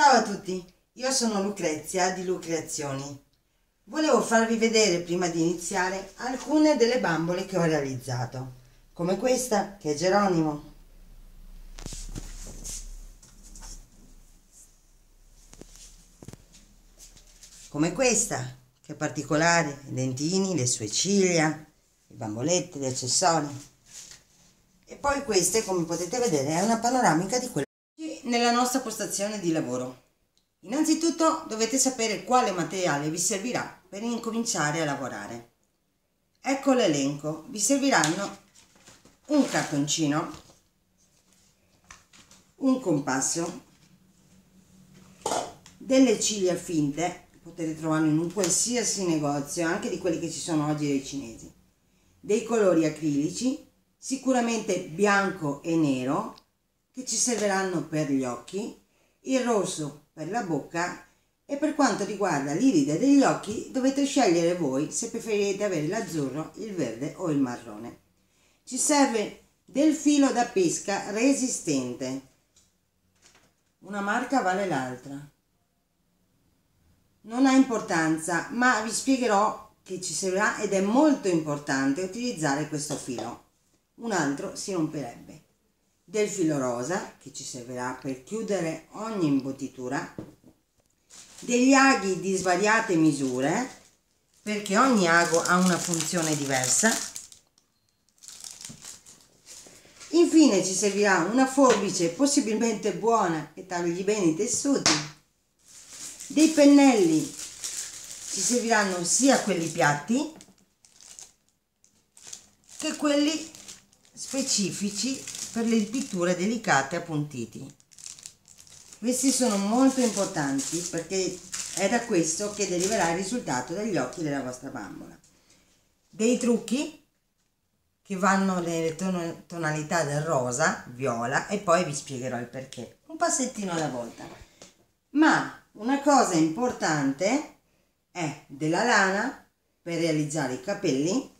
Ciao a tutti, io sono Lucrezia di Lucreazioni. Volevo farvi vedere prima di iniziare alcune delle bambole che ho realizzato, come questa che è Geronimo. Come questa che è particolare, i dentini, le sue ciglia, le bambolette, gli accessori. E poi queste, come potete vedere, è una panoramica di quella nella nostra postazione di lavoro. Innanzitutto dovete sapere quale materiale vi servirà per incominciare a lavorare. Ecco l'elenco. Vi serviranno un cartoncino, un compasso, delle ciglia finte, potete trovarlo in un qualsiasi negozio, anche di quelli che ci sono oggi dei cinesi, dei colori acrilici, sicuramente bianco e nero, che ci serviranno per gli occhi, il rosso per la bocca e per quanto riguarda l'iride degli occhi dovete scegliere voi se preferite avere l'azzurro, il verde o il marrone. Ci serve del filo da pesca resistente. Una marca vale l'altra. Non ha importanza, ma vi spiegherò che ci servirà ed è molto importante utilizzare questo filo. Un altro si romperebbe del filo rosa che ci servirà per chiudere ogni imbottitura, degli aghi di svariate misure perché ogni ago ha una funzione diversa. Infine ci servirà una forbice possibilmente buona che tagli bene i tessuti, dei pennelli, ci serviranno sia quelli piatti che quelli specifici per le pitture delicate a puntiti. Questi sono molto importanti perché è da questo che deriverà il risultato degli occhi della vostra bambola. Dei trucchi che vanno nelle tonalità del rosa, viola e poi vi spiegherò il perché. Un passettino alla volta. Ma una cosa importante è della lana per realizzare i capelli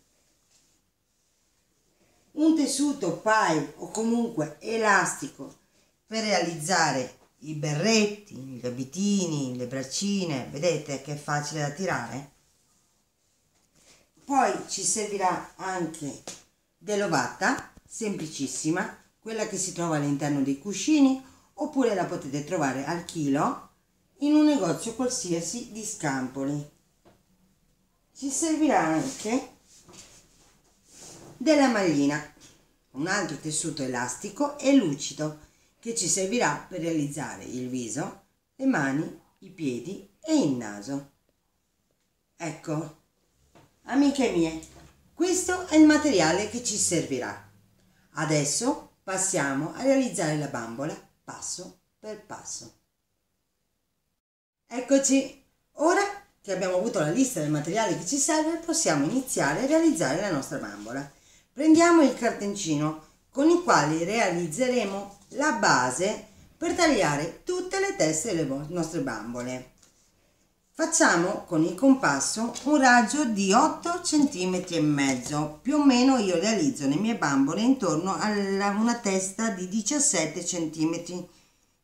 un tessuto pie o comunque elastico per realizzare i berretti, gli abitini, le braccine, vedete che è facile da tirare? Poi ci servirà anche dell'ovata, semplicissima, quella che si trova all'interno dei cuscini, oppure la potete trovare al chilo in un negozio qualsiasi di scampoli. Ci servirà anche della maglina, un altro tessuto elastico e lucido che ci servirà per realizzare il viso, le mani, i piedi e il naso. Ecco, amiche mie, questo è il materiale che ci servirà. Adesso passiamo a realizzare la bambola passo per passo. Eccoci, ora che abbiamo avuto la lista del materiale che ci serve possiamo iniziare a realizzare la nostra bambola. Prendiamo il cartoncino con il quale realizzeremo la base per tagliare tutte le teste delle nostre bambole. Facciamo con il compasso un raggio di 8 cm e mezzo, più o meno io realizzo le mie bambole intorno a una testa di 17 cm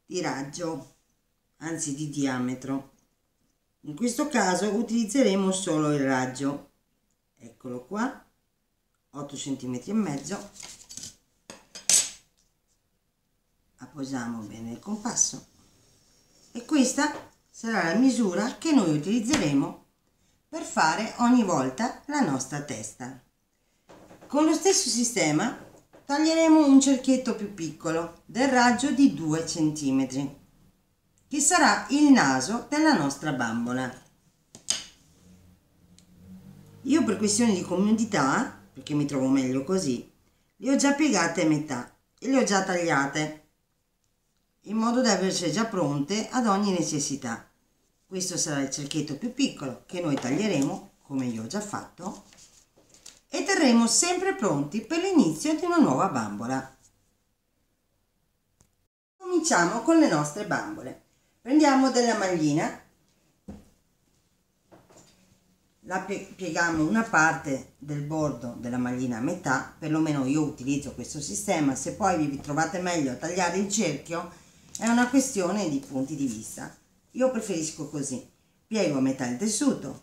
di raggio, anzi di diametro. In questo caso utilizzeremo solo il raggio. Eccolo qua 8 cm e mezzo. Appoggiamo bene il compasso. E questa sarà la misura che noi utilizzeremo per fare ogni volta la nostra testa. Con lo stesso sistema taglieremo un cerchietto più piccolo del raggio di 2 cm che sarà il naso della nostra bambola. Io per questioni di comodità perché mi trovo meglio così, le ho già piegate a metà e le ho già tagliate in modo da avercele già pronte ad ogni necessità. Questo sarà il cerchietto più piccolo che noi taglieremo, come io ho già fatto, e terremo sempre pronti per l'inizio di una nuova bambola. Cominciamo con le nostre bambole. Prendiamo della maglina la pieghiamo una parte del bordo della maglina a metà perlomeno io utilizzo questo sistema se poi vi trovate meglio a tagliare il cerchio è una questione di punti di vista. Io preferisco così. Piego a metà il tessuto,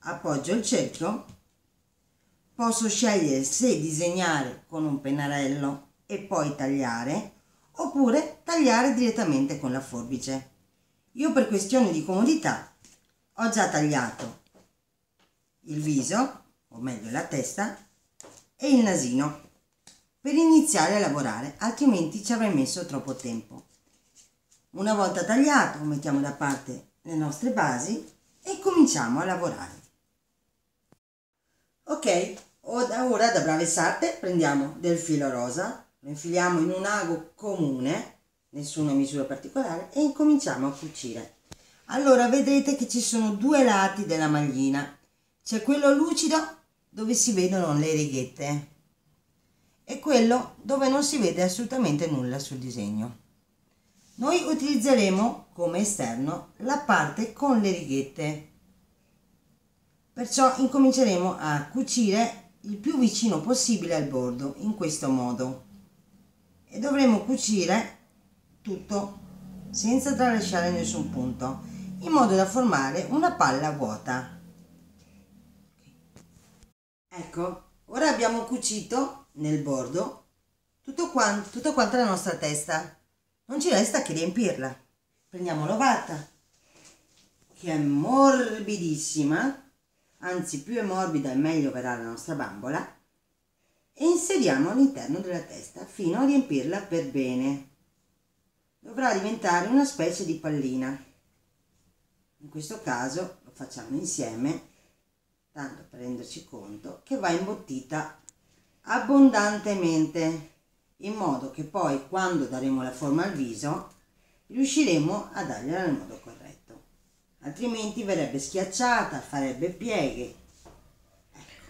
appoggio il cerchio, posso scegliere se disegnare con un pennarello e poi tagliare oppure tagliare direttamente con la forbice. Io per questione di comodità ho già tagliato il viso, o meglio la testa, e il nasino per iniziare a lavorare, altrimenti ci avrei messo troppo tempo. Una volta tagliato, mettiamo da parte le nostre basi e cominciamo a lavorare. Ok, ora da brave sarte prendiamo del filo rosa, lo infiliamo in un ago comune, nessuna misura particolare, e incominciamo a cucire. Allora vedrete che ci sono due lati della maglina. C'è quello lucido dove si vedono le righette e quello dove non si vede assolutamente nulla sul disegno. Noi utilizzeremo come esterno la parte con le righette. Perciò incominceremo a cucire il più vicino possibile al bordo, in questo modo. E dovremo cucire tutto senza tralasciare nessun punto, in modo da formare una palla vuota. Ecco, ora abbiamo cucito nel bordo tutto quanto, tutta quanta la nostra testa. Non ci resta che riempirla. Prendiamo l'ovata, che è morbidissima, anzi più è morbida e meglio verrà la nostra bambola, e inseriamo all'interno della testa fino a riempirla per bene. Dovrà diventare una specie di pallina. In questo caso lo facciamo insieme tanto per renderci conto che va imbottita abbondantemente in modo che poi quando daremo la forma al viso riusciremo a dargliela nel modo corretto. Altrimenti verrebbe schiacciata farebbe pieghe. Ecco.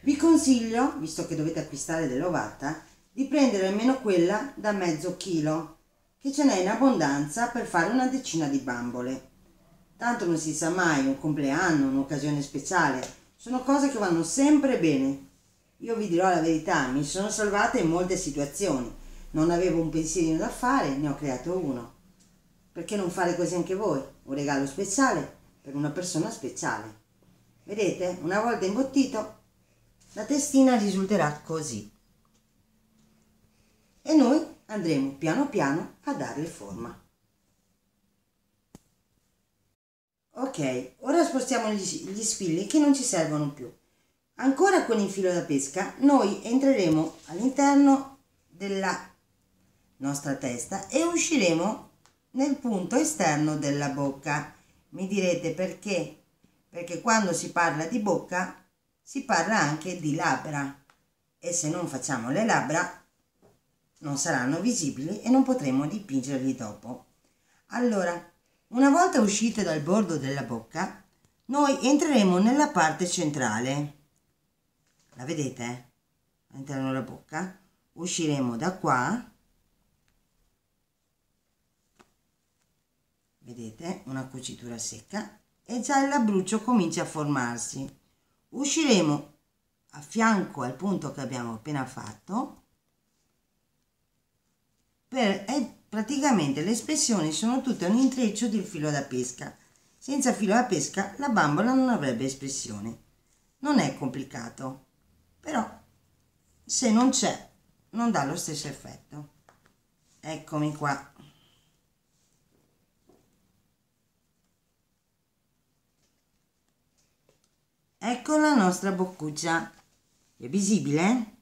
vi consiglio visto che dovete acquistare dell'ovata di prendere almeno quella da mezzo chilo che ce n'è in abbondanza per fare una decina di bambole Tanto non si sa mai, un compleanno, un'occasione speciale, sono cose che vanno sempre bene. Io vi dirò la verità, mi sono salvata in molte situazioni. Non avevo un pensierino da fare, ne ho creato uno. Perché non fare così anche voi? Un regalo speciale per una persona speciale. Vedete, una volta imbottito, la testina risulterà così. E noi andremo piano piano a darle forma. Ok, ora spostiamo gli, gli spilli che non ci servono più. Ancora con il filo da pesca noi entreremo all'interno della nostra testa e usciremo nel punto esterno della bocca. Mi direte perché? Perché quando si parla di bocca si parla anche di labbra e se non facciamo le labbra non saranno visibili e non potremo dipingerli dopo. Allora, una volta uscite dal bordo della bocca, noi entreremo nella parte centrale. La vedete? All'interno della bocca. Usciremo da qua. Vedete? Una cucitura secca. E già il labbruccio comincia a formarsi. Usciremo a fianco al punto che abbiamo appena fatto per, e Praticamente le espressioni sono tutte un intreccio del filo da pesca. Senza filo da pesca la bambola non avrebbe espressioni. Non è complicato, però se non c'è non dà lo stesso effetto. Eccomi qua. Ecco la nostra boccuccia. È visibile?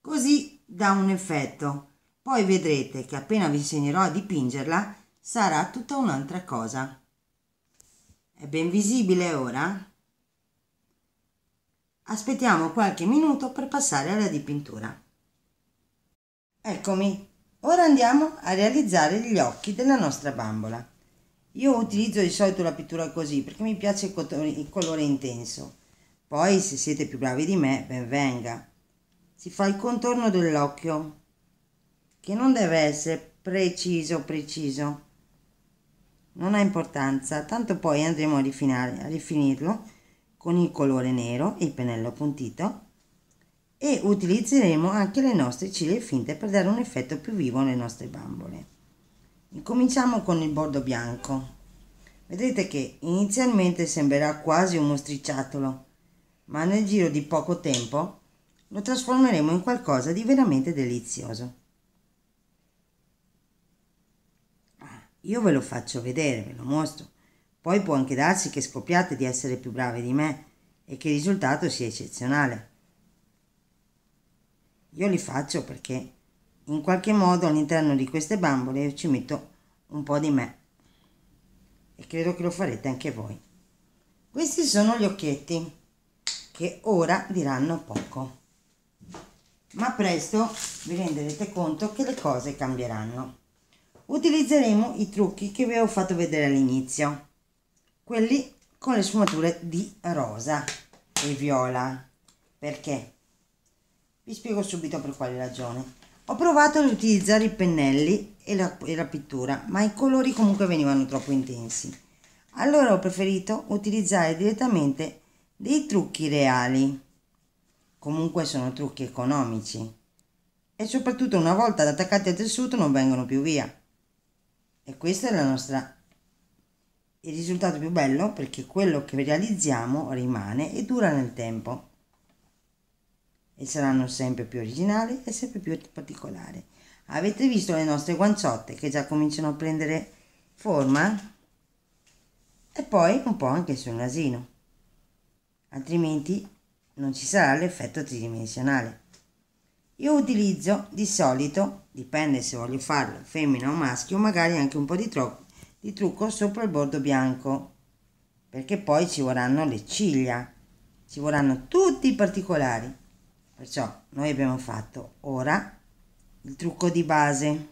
Così dà un effetto poi vedrete che appena vi insegnerò a dipingerla sarà tutta un'altra cosa. È ben visibile ora? Aspettiamo qualche minuto per passare alla dipintura. Eccomi, ora andiamo a realizzare gli occhi della nostra bambola. Io utilizzo di solito la pittura così perché mi piace il colore, intenso. Poi se siete più bravi di me, ben venga. Si fa il contorno dell'occhio che non deve essere preciso preciso non ha importanza tanto poi andremo a, rifinare, a rifinirlo con il colore nero il pennello appuntito e utilizzeremo anche le nostre ciglia finte per dare un effetto più vivo alle nostre bambole. Incominciamo con il bordo bianco. Vedete che inizialmente sembrerà quasi un mostriciattolo, ma nel giro di poco tempo lo trasformeremo in qualcosa di veramente delizioso. Io ve lo faccio vedere, ve lo mostro. Poi può anche darsi che scopriate di essere più brave di me e che il risultato sia eccezionale. Io li faccio perché in qualche modo all'interno di queste bambole ci metto un po' di me e credo che lo farete anche voi. Questi sono gli occhietti che ora diranno poco, ma presto vi renderete conto che le cose cambieranno. Utilizzeremo i trucchi che vi avevo fatto vedere all'inizio, quelli con le sfumature di rosa e viola. Perché? Vi spiego subito per quale ragione. Ho provato ad utilizzare i pennelli e la, e la pittura, ma i colori comunque venivano troppo intensi. Allora ho preferito utilizzare direttamente dei trucchi reali. Comunque sono trucchi economici e soprattutto una volta attaccati al tessuto non vengono più via. E questo è la nostra il risultato più bello perché quello che realizziamo rimane e dura nel tempo e saranno sempre più originali e sempre più particolari. Avete visto le nostre guanciotte che già cominciano a prendere forma? E poi un po' anche sul nasino, altrimenti non ci sarà l'effetto tridimensionale. Io utilizzo di solito, dipende se voglio farlo femmina o maschio, magari anche un po' di troppo di trucco sopra il bordo bianco. Perché poi ci vorranno le ciglia ci vorranno tutti i particolari. Perciò noi abbiamo fatto ora il trucco di base.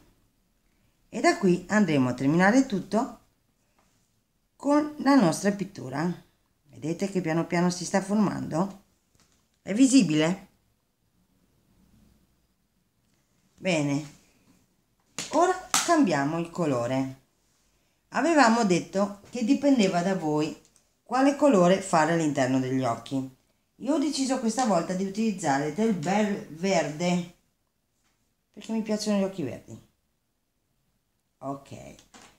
E da qui andremo a terminare tutto con la nostra pittura. Vedete che piano piano si sta formando? È visibile? Bene ora cambiamo il colore Avevamo detto che dipendeva da voi quale colore fare all'interno degli occhi. Io ho deciso questa volta di utilizzare del bel verde perché mi piacciono gli occhi verdi. Ok,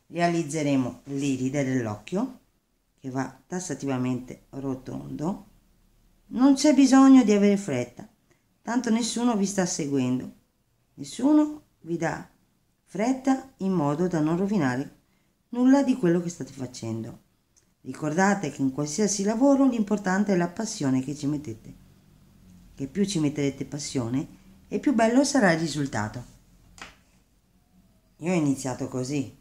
realizzeremo l'iride dell'occhio che va tassativamente rotondo. Non c'è bisogno di avere fretta, tanto nessuno vi sta seguendo. Nessuno vi dà fretta in modo da non rovinare nulla di quello che state facendo. Ricordate che in qualsiasi lavoro l'importante è la passione che ci mettete. Che più ci metterete passione e più bello sarà il risultato. Io ho iniziato così,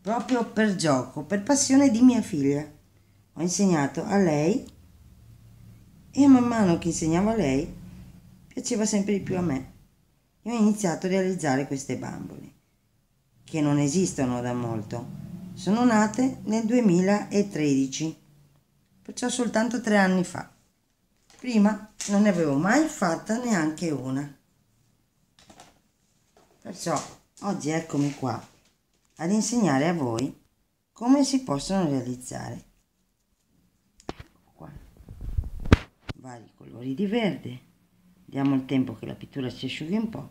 proprio per gioco, per passione di mia figlia. Ho insegnato a lei e man mano che insegnavo a lei piaceva sempre di più a me. Io ho iniziato a realizzare queste bambole che non esistono da molto. Sono nate nel 2013, perciò soltanto tre anni fa. Prima non ne avevo mai fatta neanche una. Perciò oggi eccomi qua ad insegnare a voi come si possono realizzare. Qua. Vari colori di verde. Diamo il tempo che la pittura si asciughi un po'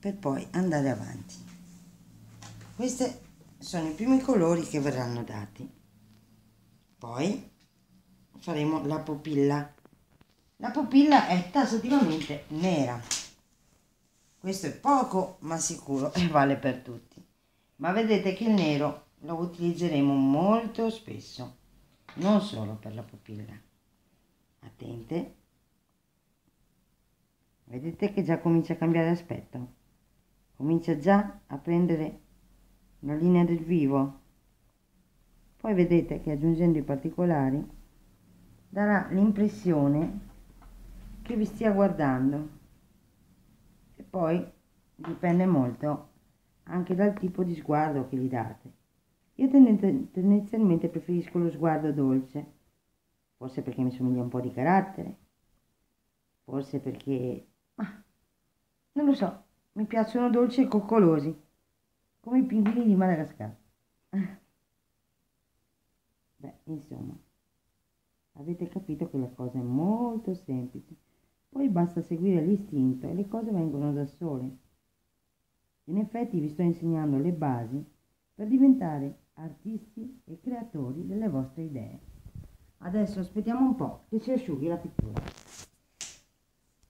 per poi andare avanti. Questi sono i primi colori che verranno dati. Poi faremo la pupilla. La pupilla è tassativamente nera. Questo è poco ma sicuro e vale per tutti. Ma vedete che il nero lo utilizzeremo molto spesso, non solo per la pupilla. Attente. Vedete che già comincia a cambiare aspetto. Comincia già a prendere la linea del vivo. Poi vedete che aggiungendo i particolari darà l'impressione che vi stia guardando e poi dipende molto anche dal tipo di sguardo che gli date. Io tendenzialmente preferisco lo sguardo dolce, forse perché mi somiglia un po' di carattere, forse perché... Ah, non lo so, mi piacciono dolci e coccolosi come i pinguini di Madagascar. Beh, insomma, avete capito che la cosa è molto semplice. Poi basta seguire l'istinto e le cose vengono da sole. In effetti vi sto insegnando le basi per diventare artisti e creatori delle vostre idee. Adesso aspettiamo un po' che si asciughi la pittura.